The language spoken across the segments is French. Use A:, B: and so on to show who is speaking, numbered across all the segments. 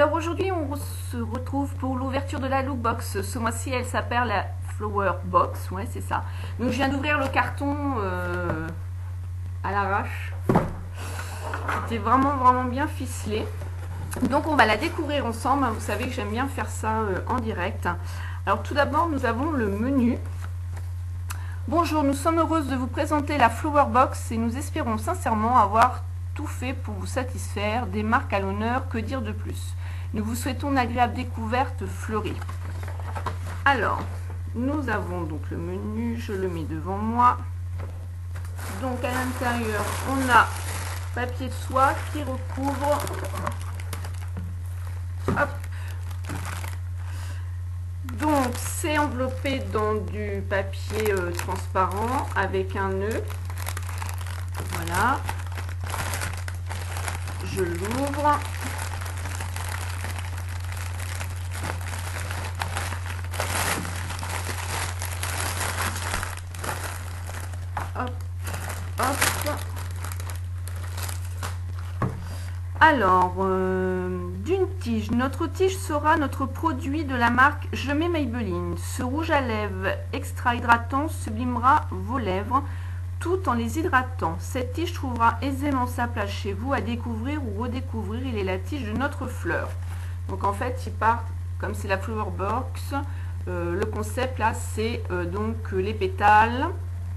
A: Alors aujourd'hui, on se retrouve pour l'ouverture de la lookbox. Ce mois-ci, elle s'appelle la Flower Box. Ouais, c'est ça. Donc je viens d'ouvrir le carton euh, à l'arrache. C'était vraiment, vraiment bien ficelé. Donc on va la découvrir ensemble. Vous savez que j'aime bien faire ça euh, en direct. Alors tout d'abord, nous avons le menu. Bonjour, nous sommes heureuses de vous présenter la Flower Box et nous espérons sincèrement avoir tout fait pour vous satisfaire, des marques à l'honneur, que dire de plus? Nous vous souhaitons une agréable découverte fleurie. Alors, nous avons donc le menu, je le mets devant moi. Donc à l'intérieur, on a papier de soie qui recouvre. Donc c'est enveloppé dans du papier euh, transparent avec un nœud. Voilà. Je l'ouvre. Alors, euh, d'une tige. Notre tige sera notre produit de la marque Je mets Maybelline. Ce rouge à lèvres extra hydratant sublimera vos lèvres tout en les hydratant. Cette tige trouvera aisément sa place chez vous à découvrir ou redécouvrir. Il est la tige de notre fleur. Donc en fait, il part, comme c'est la Flower Box, euh, le concept là, c'est euh, donc les pétales.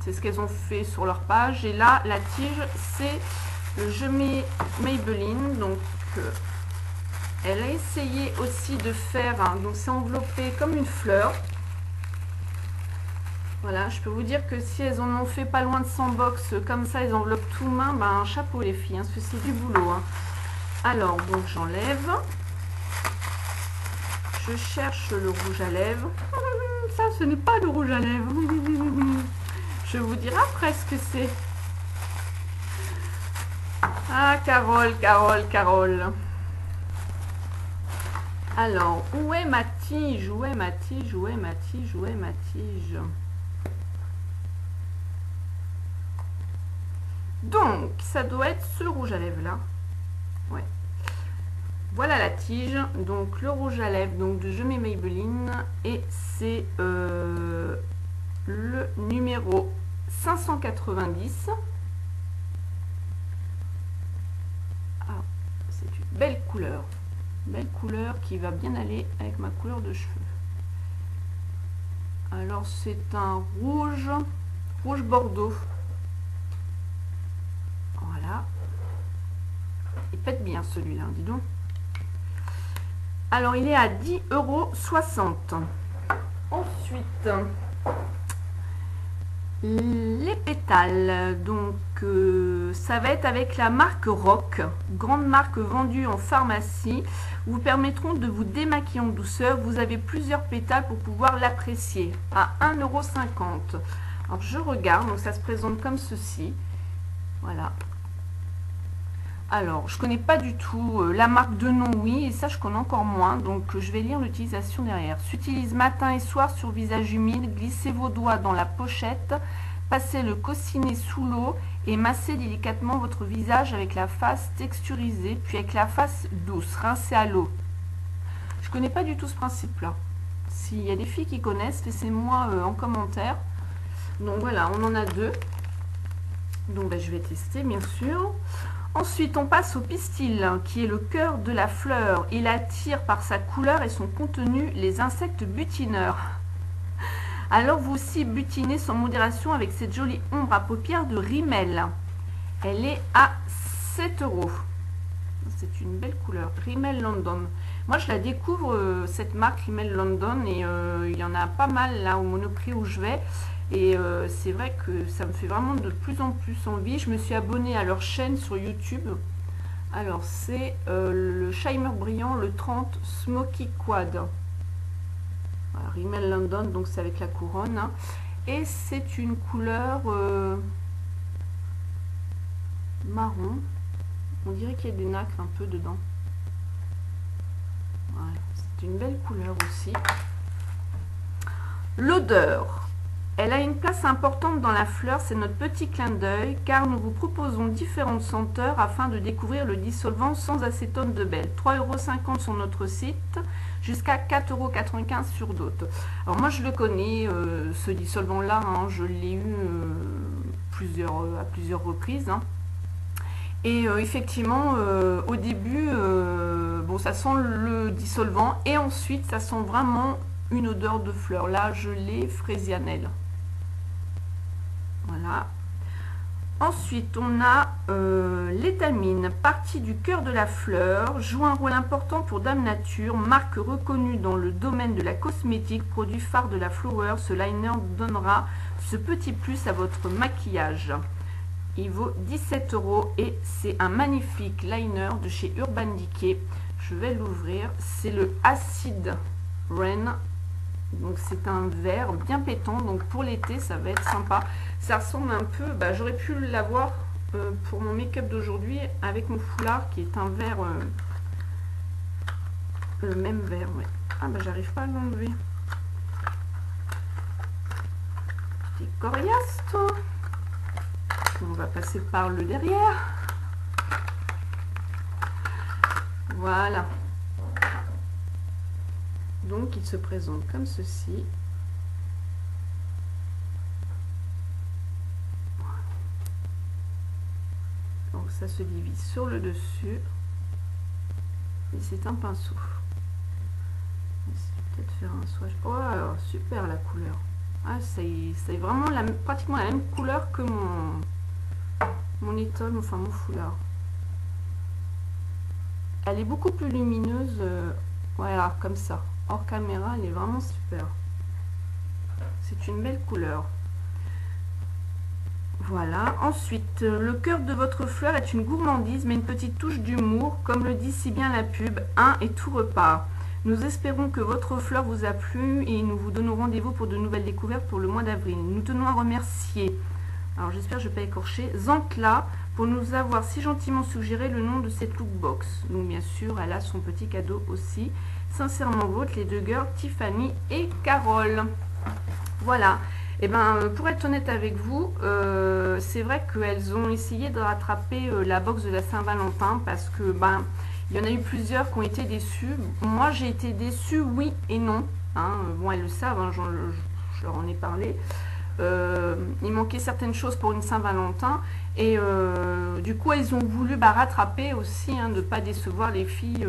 A: C'est ce qu'elles ont fait sur leur page. Et là, la tige, c'est le Je mets Maybelline. Donc, euh, elle a essayé aussi de faire, donc c'est enveloppé comme une fleur. Voilà, je peux vous dire que si elles en ont fait pas loin de 100 box comme ça, elles enveloppent tout main, ben un chapeau les filles, hein, c'est du boulot. Hein. Alors, donc j'enlève. Je cherche le rouge à lèvres. Ça, ce n'est pas le rouge à lèvres. Je vous dirai après ce que c'est. Ah, Carole, Carole, Carole. Alors, où est ma tige? Où est ma tige? Où est ma tige? Où est ma tige? Donc, ça doit être ce rouge à lèvres là. Ouais. Voilà la tige. Donc, le rouge à lèvres donc de Je mets Maybelline. Et c'est euh, le numéro 590. Ah, c'est une belle couleur. Belle couleur qui va bien aller avec ma couleur de cheveux. Alors, c'est un rouge, rouge bordeaux. Il pète bien celui-là, dis donc. Alors, il est à 10,60 euros. Ensuite, les pétales. Donc, euh, ça va être avec la marque Rock, grande marque vendue en pharmacie, vous permettront de vous démaquiller en douceur. Vous avez plusieurs pétales pour pouvoir l'apprécier à 1,50€. Alors, je regarde, donc ça se présente comme ceci. Voilà, alors, je connais pas du tout euh, la marque de nom, oui, et ça, je connais encore moins. Donc, je vais lire l'utilisation derrière. S'utilise matin et soir sur visage humide. Glissez vos doigts dans la pochette. Passez le cossinet sous l'eau et massez délicatement votre visage avec la face texturisée, puis avec la face douce. Rincez à l'eau. Je connais pas du tout ce principe-là. S'il y a des filles qui connaissent, laissez-moi euh, en commentaire. Donc voilà, on en a deux. Donc ben, je vais tester, bien sûr. Ensuite, on passe au pistil, qui est le cœur de la fleur. Il attire par sa couleur et son contenu les insectes butineurs. Alors vous aussi butinez sans modération avec cette jolie ombre à paupières de Rimmel. Elle est à 7 euros. C'est une belle couleur. Rimmel London. Moi, je la découvre, euh, cette marque Rimmel London, et euh, il y en a pas mal là au Monoprix où je vais. Et euh, c'est vrai que ça me fait vraiment de plus en plus envie. Je me suis abonnée à leur chaîne sur YouTube. Alors, c'est le Shimer Brillant, le 30 Smoky Quad. Voilà, Rimmel London, donc c'est avec la couronne. Hein. Et c'est une couleur marron. On dirait qu'il y a des nacres un peu dedans. C'est une belle couleur aussi. L'odeur. Elle a une place importante dans la fleur, c'est notre petit clin d'œil, car nous vous proposons différentes senteurs afin de découvrir le dissolvant sans acétone de belle. 3,50€ sur notre site, jusqu'à 4,95€ sur d'autres. Alors moi je le connais, euh, ce dissolvant-là, hein, je l'ai eu euh, plusieurs, à plusieurs reprises. Hein. Et euh, effectivement, au début, bon, ça sent le dissolvant et ensuite ça sent vraiment une odeur de fleur. Là, je l'ai fraisianelle. Voilà. Ensuite, on a euh, l'étamine, partie du cœur de la fleur, joue un rôle important pour Dame Nature, marque reconnue dans le domaine de la cosmétique, produit phare de la Flower. Ce liner donnera ce petit plus à votre maquillage. Il vaut 17 euros et c'est un magnifique liner de chez Urban Decay. Je vais l'ouvrir. C'est le Acid Rain donc c'est un vert bien pétant. Donc pour l'été, ça va être sympa. Ça ressemble un peu, bah, j'aurais pu l'avoir euh, pour mon make-up d'aujourd'hui avec mon foulard qui est un vert, euh, le même vert. Ouais. Ah bah j'arrive pas à l'enlever. T'es coriace. On va passer par le derrière. Voilà. Donc il se présente comme ceci. Donc ça se divise sur le dessus. Et c'est un pinceau. Peut-être faire un swatch. Oh super la couleur. Ah, c'est vraiment la, pratiquement la même couleur que mon, mon étole, enfin mon foulard. Elle est beaucoup plus lumineuse. Euh, voilà, comme ça hors caméra, elle est vraiment super. C'est une belle couleur. Voilà. Ensuite, le cœur de votre fleur est une gourmandise, mais une petite touche d'humour, comme le dit si bien la pub, un et tout repart. Nous espérons que votre fleur vous a plu et nous vous donnons rendez-vous pour de nouvelles découvertes pour le mois d'avril. Nous tenons à remercier, alors j'espère que je ne vais pas écorcher, Zantla pour nous avoir si gentiment suggéré le nom de cette lookbox. Donc bien sûr, elle a son petit cadeau aussi. Sincèrement vôtre, les deux girls, Tiffany et Carole. Voilà. Eh ben, euh, pour être honnête avec vous, euh, c'est vrai qu'elles ont essayé de rattraper euh, la box de la Saint-Valentin parce que ben, il y en a eu plusieurs qui ont été déçus. Moi, j'ai été déçue, oui et non. Hein. Bon, elles le savent, hein, je, leur en ai parlé. il manquait certaines choses pour une Saint-Valentin et du coup, elles ont voulu bah, rattraper aussi, hein, ne pas décevoir les filles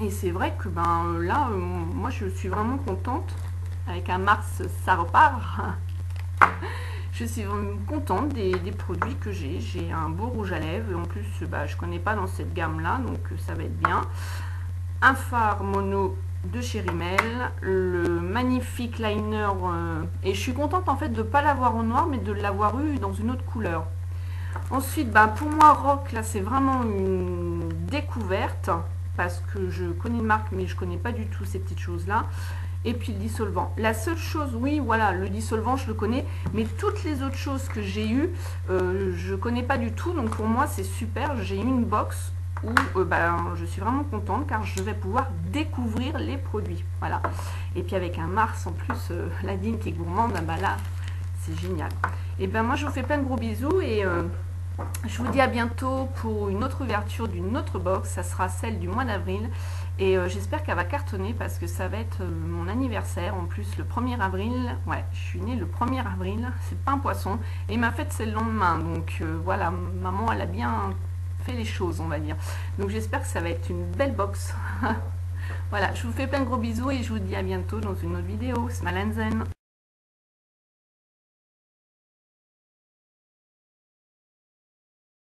A: et c'est vrai que ben là, euh, moi je suis vraiment contente. Avec un Mars, ça repart. je suis contente des, produits que j'ai. J'ai un beau rouge à lèvres. En plus, bah, je ne connais pas dans cette gamme-là, donc ça va être bien. Un phare mono de chez Rimmel. Le magnifique liner. Euh, et je suis contente en fait de ne pas l'avoir en noir, mais de l'avoir eu dans une autre couleur. Ensuite, bah, pour moi, Rock, là, c'est vraiment une découverte parce que je connais une marque mais je connais pas du tout ces petites choses là et puis le dissolvant la seule chose oui voilà le dissolvant je le connais mais toutes les autres choses que j'ai eu euh, je connais pas du tout donc pour moi c'est super j'ai une box où euh, ben, je suis vraiment contente car je vais pouvoir découvrir les produits voilà et puis avec un Mars en plus euh, la digne qui gourmande ben, ben là c'est génial et ben moi je vous fais plein de gros bisous et je vous dis à bientôt pour une autre ouverture d'une autre box. Ça sera celle du mois d'avril. Et euh, j'espère qu'elle va cartonner parce que ça va être euh, mon anniversaire. En plus, le 1er avril. Ouais, je suis née le 1er avril. C'est pas un poisson. Et ma fête, c'est le lendemain. Donc euh, voilà, maman, elle a bien fait les choses, on va dire. Donc j'espère que ça va être une belle box. voilà, je vous fais plein de gros bisous et je vous dis à bientôt dans une autre vidéo. Smalenzen